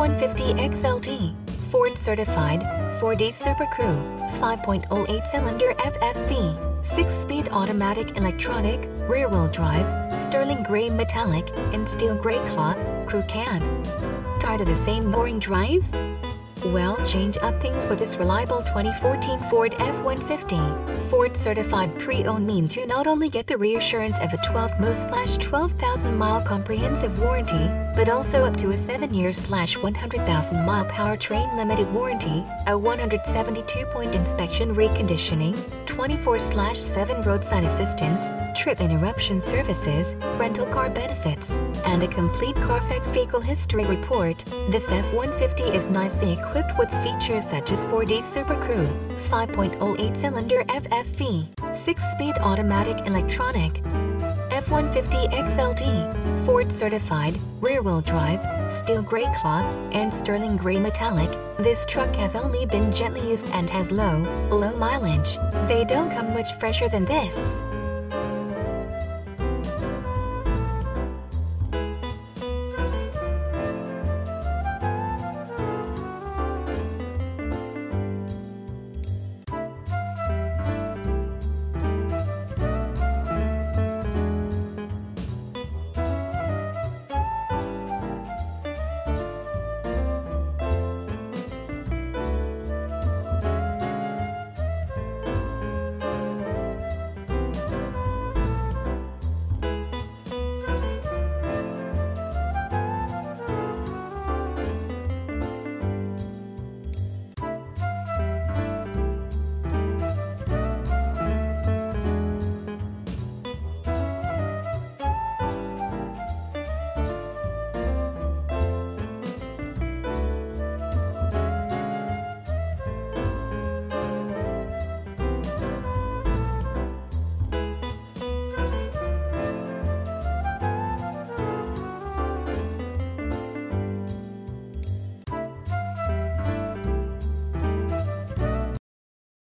F-150 XLT, Ford certified, 4D Super Crew, 5.08 cylinder FFV, 6-speed automatic electronic, rear-wheel drive, sterling gray metallic, and steel gray cloth, crew cab. Tired of the same boring drive? Well, change up things with this reliable 2014 Ford F-150. Ford certified pre-owned means you not only get the reassurance of a 12-month-12,000 mile comprehensive warranty, but also up to a 7-year 100,000 mile powertrain limited warranty, a 172-point inspection reconditioning, 24-7 roadside assistance, trip interruption services, rental car benefits, and a complete Carfax vehicle history report, this F-150 is nicely equipped with features such as 4D Super Crew, 5.08-cylinder FFV, 6-speed automatic electronic, F-150 XLT, Ford certified, rear-wheel drive, steel gray cloth, and sterling gray metallic, this truck has only been gently used and has low, low mileage. They don't come much fresher than this.